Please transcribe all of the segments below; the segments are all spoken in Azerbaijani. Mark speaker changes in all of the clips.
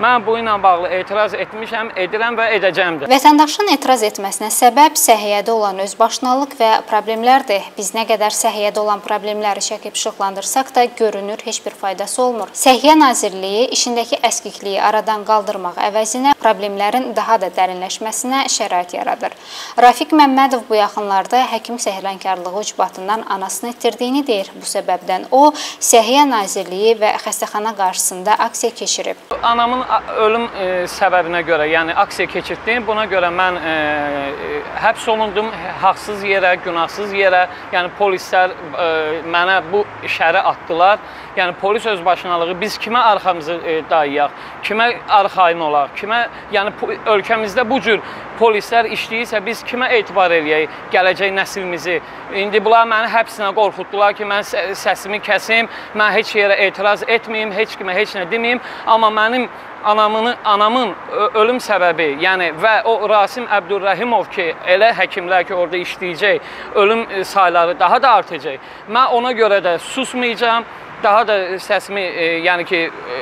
Speaker 1: Mən bu ilə bağlı etiraz etmişəm, edirəm və edəcəm də.
Speaker 2: Vətəndaşın etiraz etməsinə səbəb səhiyyədə olan özbaşınalıq və problemlərdir. Biz nə qədər səhiyyədə olan problemləri çəkib işıqlandırsaq da görünür heç bir faydası olmur. Səhiyyə Nazirliyi işindəki əskikliyi aradan qaldırmaq əvəzinə problemlərin daha da dərinləşməsinə şərait yaradır. Rafiq Məmmədov bu yaxınlarda həkim səhlənkarlığı ucbatından anasını itirdiyini deyir. Bu səbəbdən o, Səhiyyə Nazirliyi və xəstəxana qarşısında aksiya keçirib.
Speaker 1: Anamın ölüm e, səbəbinə görə, yəni aksiya keçirtdim. Buna görə mən e, e, həbs olundum haqsız yerə, günahsız yerə. Yəni polislər e, mənə bu şəri atdılar. Yəni polis özbaşınalığı biz kimə arxamızı e, dayayaq, kimə arxayın olaq, kimə yəni ölkəmizdə bu cür polislər işləyirsə biz kimə etibar eləyək gələcək nəsilimizi. İndi bunlar məni həbsinə qorxutdular ki, mən səsimi kəsim, mən heç yerə etiraz etməyim, heç kimə heç nə deməyim, amma mənim anamın anamın ölüm səbəbi, yəni və o Rasim Əbdürrəhimov ki, elə həkimlər ki, orada işləyəcək, ölüm e, sayları daha da artacaq. Mən ona görə də susmayacağam. Daha da səsimi, e, yəni ki, e,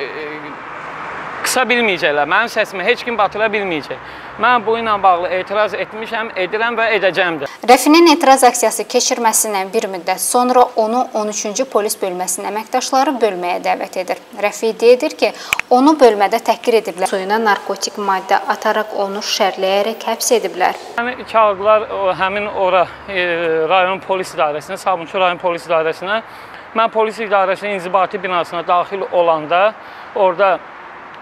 Speaker 1: qısa bilməyəcəklər. Mənim səsimi heç kim batıra bilməyəcək. Mən bu ilə bağlı etiraz etmişəm, edirəm və edəcəm də.
Speaker 2: Rəfinin etiraz aksiyası keçirməsindən bir müddət sonra onu 13-cü polis bölməsinin əməkdaşları bölməyə dəvət edir. Rəfi edir ki, onu bölmədə təhqir ediblər. Suyuna narkotik maddə ataraq onu şərləyərək həbs ediblər.
Speaker 1: Məni çağırdılar o, həmin ora e, rayon polis idarəsinə, Sabunçu rayon polis idarəsinə. Mən polis idarəsinin inzibati binasına daxil olanda orada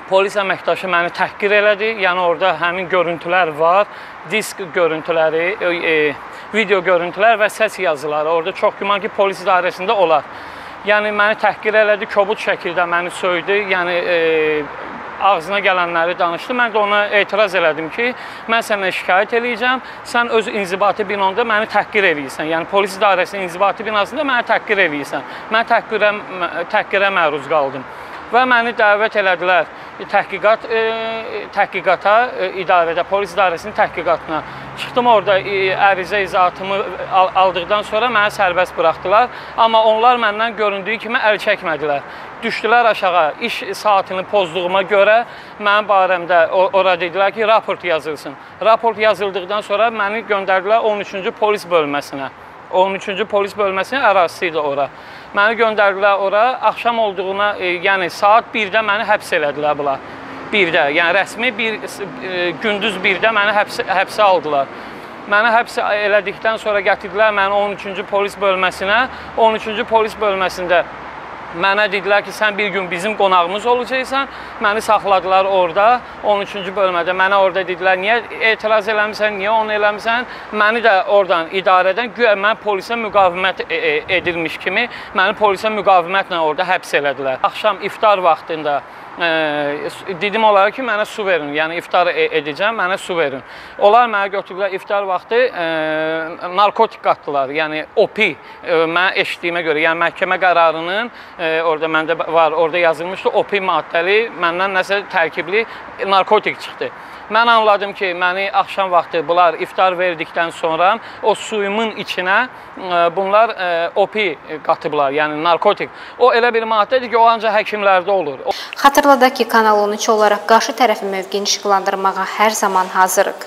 Speaker 1: polis əməkdaşı məni təhqir elədi. Yəni orada həmin görüntülər var, disk görüntüləri, e, video görüntülər və səs yazıları. Orada çox güman ki, polis idarəsində olar. Yəni məni təhqir elədi, kobud şəkildə məni söydü. Yəni e, ağzına gələnləri danışdı. Mən də ona etiraz elədim ki, mən səndən şikayət eləyəcəm. Sən öz inzibati binanda məni təhqir eləyirsən. Yəni polis idarəsinin inzibati binasında məni təhqir eləyirsən. Mən təhqirə təhqirə məruz qaldım və məni dəvət elədilər təhqiqat e, təhqiqata e, idarədə, polis idarəsinin təhqiqatına. Çıxdım orada e, ərizə izahatımı al aldıqdan sonra məni sərbəst buraxdılar, amma onlar məndən göründüyü kimi əl çəkmədilər. Düşdülər aşağı. İş saatını pozduğuma görə mənim barəmdə ora dedilər ki, raport yazılsın. Raport yazıldıqdan sonra məni göndərdilər 13-cü polis bölməsinə. 13-cü polis bölməsinin ərazisi idi ora. Məni göndərdilər ora. Axşam olduğuna, e, yəni saat 1-də məni həbs elədilər bunlar. 1-də, yəni rəsmi bir e, gündüz 1-də məni həbs həbsə aldılar. Məni həbs elədikdən sonra gətirdilər məni 13-cü polis bölməsinə. 13-cü polis bölməsində Mənə dedilər ki, sən bir gün bizim qonağımız olacaqsan. Məni saxladılar orada, 13-cü bölmədə. Mənə orada dedilər, niyə etiraz eləmisən, niyə onu eləmisən? Məni də oradan idarədən güya mən polisə müqavimət e, e, edilmiş kimi məni polisə müqavimətlə orada həbs elədilər. Axşam iftar vaxtında dedim onlara ki, mənə su verin. Yəni iftar e, edəcəm, mənə su verin. Onlar mənə götürdülər iftar vaxtı e, narkotik qatdılar. Yəni OPI e, mənə eşitdiyimə görə, yəni məhkəmə qərarının e, orada məndə var, orada yazılmışdı OPI maddəli, məndən nəsə tərkibli narkotik çıxdı. Mən anladım ki, məni axşam vaxtı bunlar iftar verdikdən sonra o suyumun içinə bunlar OPI qatıblar, yəni narkotik. O elə bir maddədir ki, o ancaq həkimlərdə olur.
Speaker 2: Xatırladaq ki, Kanal 13 olaraq qarşı tərəfin mövqeyini işıqlandırmağa hər zaman hazırıq.